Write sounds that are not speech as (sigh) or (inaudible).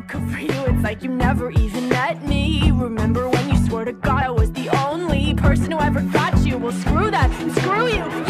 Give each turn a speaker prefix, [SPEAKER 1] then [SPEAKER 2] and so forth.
[SPEAKER 1] (laughs) Good for you, it's like you never even met me. Remember when you swore to God I was the only person who ever got you? Well, screw that, screw you.